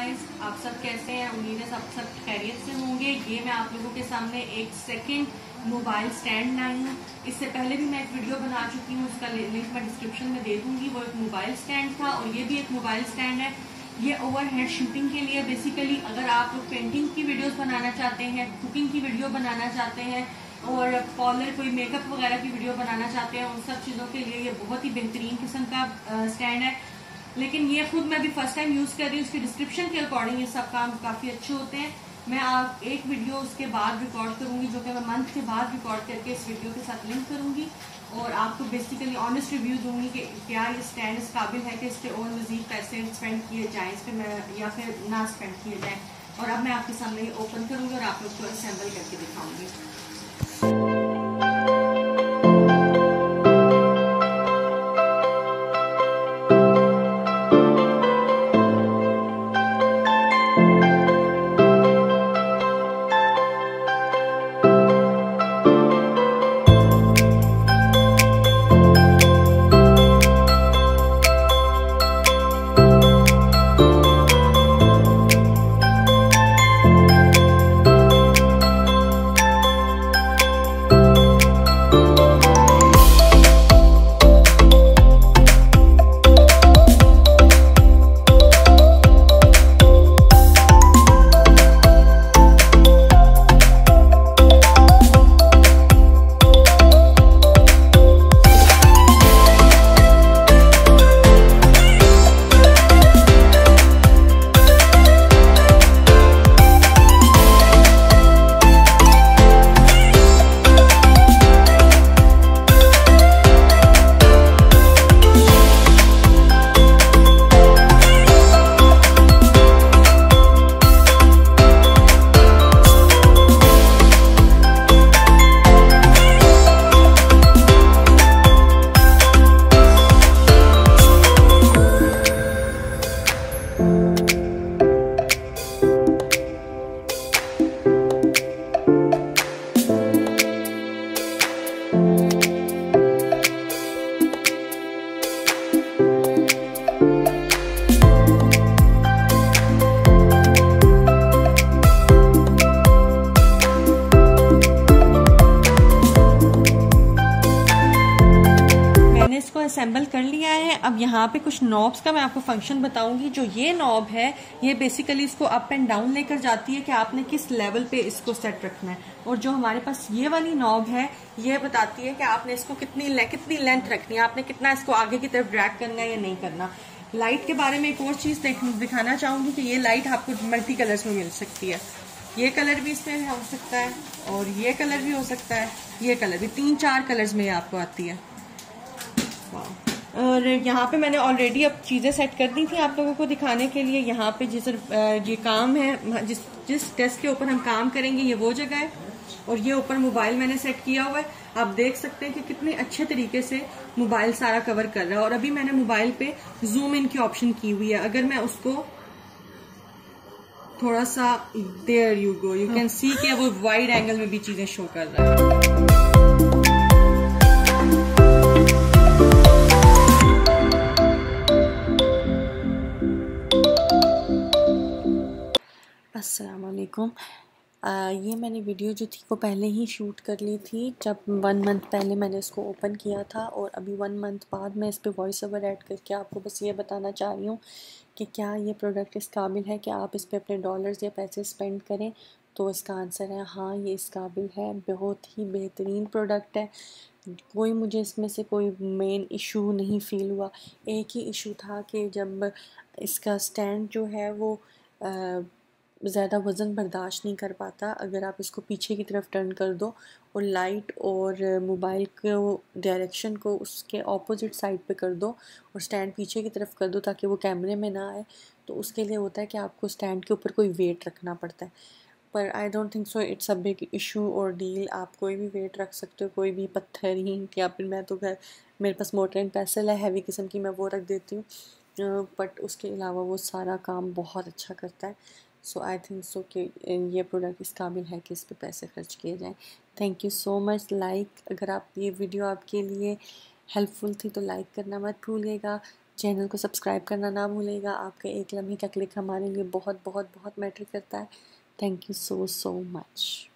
Guys आप सब कैसे हैं? उम्मीद है सब सब खैरियत से होंगे। ये मैं आप लोगों के सामने एक सेकंड मोबाइल स्टैंड लाई हूँ। इससे पहले भी मैं एक वीडियो बना चुकी हूँ। उसका लिंक मैं डिस्क्रिप्शन में दे दूँगी। वो एक मोबाइल स्टैंड था और ये भी एक मोबाइल स्टैंड है। ये ओवर हेड शूटिंग के लिए बेसिकली अगर आप लोग पेंटिंग की वीडियोस बनाना चाहते हैं कुकिंग की वीडियो बनाना चाहते हैं, और पॉलर कोई मेकअप वगैरह की वीडियो बनाना चाहते हैं, उन सब चीज़ों के लिए ये बहुत ही बेहतरीन किस्म का स्टैंड है। लेकिन ये खुद मैं भी फ़र्स्ट टाइम यूज़ कर रही हूँ उसके डिस्क्रिप्शन के अकॉर्डिंग ये सब काम काफ़ी अच्छे होते हैं। मैं आप एक वीडियो उसके बाद रिकॉर्ड करूँगी, जो कि मैं मंथ के बाद रिकॉर्ड करके इस वीडियो के साथ लिंक करूँगी। और आपको बेसिकली ऑनेस्ट रिव्यू दूँगी कि क्या ये स्टैंड इस काबिल है कि इस पर और मजीद पैसे स्पेंड किए जाएँ, इस पर मैं, या फिर ना स्पेंड किए जाएँ। और अब मैं आपके सामने ओपन करूँगी और आप लोग को असेंबल करके दिखाऊँगी। असेंबल कर लिया है। अब यहाँ पे कुछ नॉब्स का मैं आपको फ़ंक्शन बताऊँगी। जो ये नॉब है ये बेसिकली इसको अप एंड डाउन लेकर जाती है कि आपने किस लेवल पे इसको सेट रखना है। और जो हमारे पास ये वाली नॉब है ये बताती है कि आपने इसको कितनी ले, कितनी लेंथ रखनी है आपने कितना इसको आगे की तरफ़ ड्रैग करना है या नहीं करना। लाइट के बारे में एक और चीज़ दिखाना चाहूँगी कि ये लाइट आपको मल्टी कलर्स में मिल सकती है। ये कलर भी इसमें हो सकता है और ये कलर भी हो सकता है। ये कलर भी तीन चार कलर्स में आपको आती है। और यहाँ पे मैंने ऑलरेडी अब चीज़ें सेट कर दी थी आप लोगों को दिखाने के लिए। यहाँ पे जिस ये काम है, जिस जिस डेस्क के ऊपर हम काम करेंगे, ये वो जगह है। और ये ऊपर मोबाइल मैंने सेट किया हुआ है। आप देख सकते हैं कि कितने अच्छे तरीके से मोबाइल सारा कवर कर रहा है। और अभी मैंने मोबाइल पे जूम इन की ऑप्शन की हुई है। अगर मैं उसको थोड़ा सा there you go you can see कि वो वाइड एंगल में भी चीज़ें शो कर रहा है। असलकुम ये मैंने वीडियो जो थी वो पहले ही शूट कर ली थी जब वन मंथ पहले मैंने इसको ओपन किया था और अभी वन मंथ बाद मैं इस पर वॉइस ओवर ऐड करके आपको बस ये बताना चाह रही हूँ कि क्या ये प्रोडक्ट इस काबिल है कि आप इस पर अपने डॉलर्स या पैसे स्पेंड करें? तो इसका आंसर है हाँ ये इस काबिल है। बहुत ही बेहतरीन प्रोडक्ट है। कोई मुझे इसमें से कोई मेन इशू नहीं फ़ील हुआ। एक ही इशू था कि जब इसका स्टैंड जो है वो आ, ज़्यादा वज़न बर्दाश्त नहीं कर पाता। अगर आप इसको पीछे की तरफ़ टर्न कर दो और लाइट और मोबाइल को डायरेक्शन को उसके ऑपोजिट साइड पे कर दो और स्टैंड पीछे की तरफ़ कर दो ताकि वो कैमरे में ना आए तो उसके लिए होता है कि आपको स्टैंड के ऊपर कोई वेट रखना पड़ता है। पर I don't think so it's a big issue और डील आप कोई भी वेट रख सकते हो, कोई भी पत्थर ही या फिर मैं तो घर मेरे पास मोटर एंड पैसल है हैवी किस्म की मैं वो रख देती हूँ। बट उसके अलावा वो सारा काम बहुत अच्छा करता है। सो आई थिंक सो कि ये प्रोडक्ट इस काबिल है कि इस पर पैसे खर्च किए जाएँ। Thank you so much like अगर आप, ये वीडियो आपके लिए हेल्पफुल थी तो लाइक करना मत भूलिएगा। चैनल को सब्सक्राइब करना ना भूलेगा आपके एक लम्हे का क्लिक हमारे लिए बहुत बहुत बहुत मैटर करता है। Thank you so so much